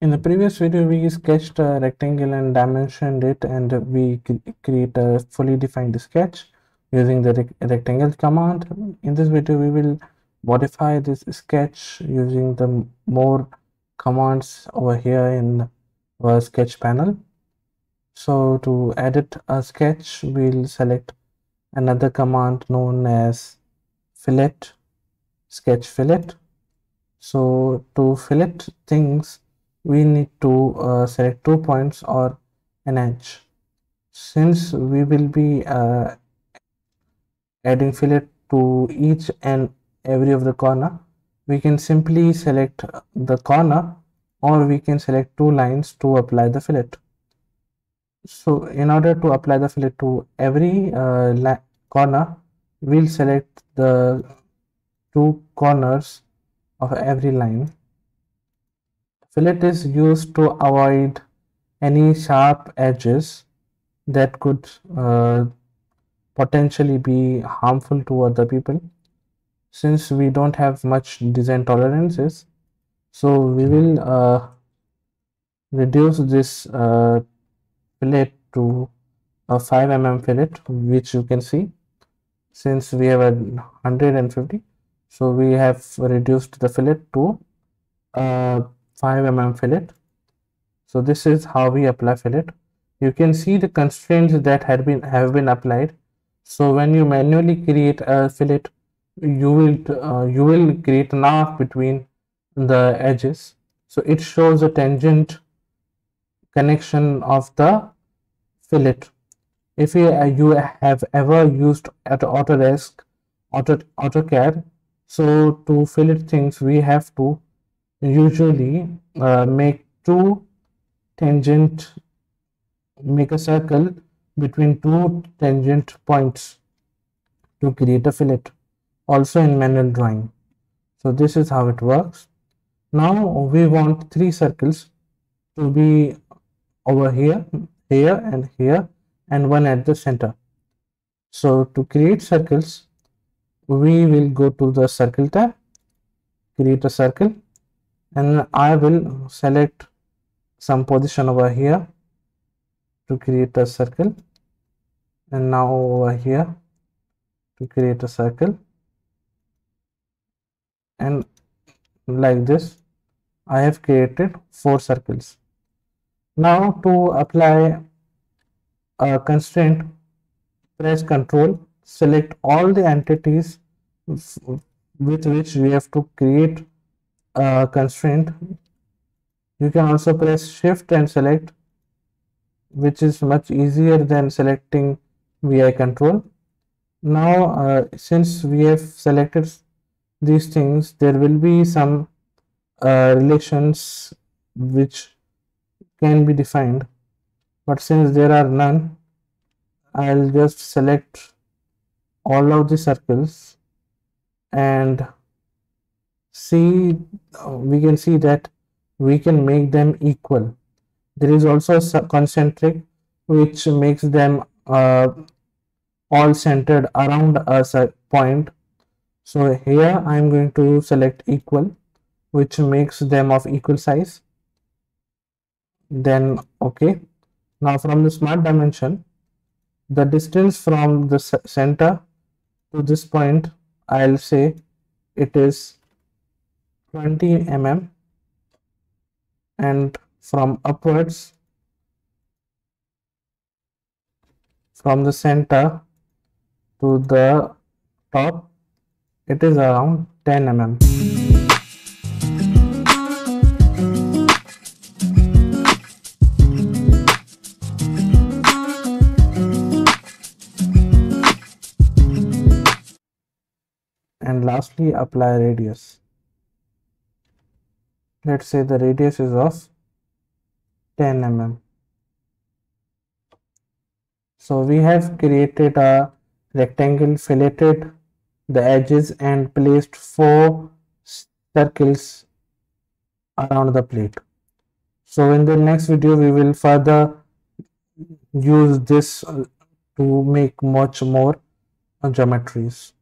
In the previous video, we sketched a rectangle and dimensioned it and we create a fully defined sketch using the rec rectangle command. In this video, we will modify this sketch using the more commands over here in our sketch panel. So to edit a sketch, we'll select another command known as fillet, sketch fillet. So to fillet things, we need to uh, select two points or an edge. Since we will be uh, adding fillet to each and every of the corner we can simply select the corner or we can select two lines to apply the fillet. So in order to apply the fillet to every uh, corner we'll select the two corners of every line Fillet is used to avoid any sharp edges that could uh, potentially be harmful to other people. Since we don't have much design tolerances, so we will uh, reduce this uh, fillet to a 5 mm fillet which you can see since we have a 150 so we have reduced the fillet to uh, 5 mm fillet. So this is how we apply fillet. You can see the constraints that had been have been applied. So when you manually create a fillet you will uh, you will create an arc between the edges. So it shows a tangent connection of the fillet. If you, uh, you have ever used at Autodesk Auto, AutoCAD so to fillet things we have to usually uh, make two tangent make a circle between two tangent points to create a fillet also in manual drawing. So this is how it works. Now we want three circles to be over here here and here and one at the center. So to create circles we will go to the circle tab create a circle and I will select some position over here to create a circle. And now over here to create a circle. And like this I have created four circles. Now to apply a constraint press ctrl select all the entities with which we have to create uh, constraint you can also press shift and select which is much easier than selecting vi control. Now uh, since we have selected these things there will be some uh, relations which can be defined. But since there are none I'll just select all of the circles and see we can see that we can make them equal. There is also concentric which makes them uh, all centered around a point. So here i am going to select equal which makes them of equal size. Then okay. Now from the smart dimension the distance from the center to this point i'll say it is 20 mm and from upwards from the center to the top it is around 10 mm and lastly apply radius let's say the radius is of 10 mm. So we have created a rectangle filleted the edges and placed four circles around the plate. So in the next video we will further use this to make much more geometries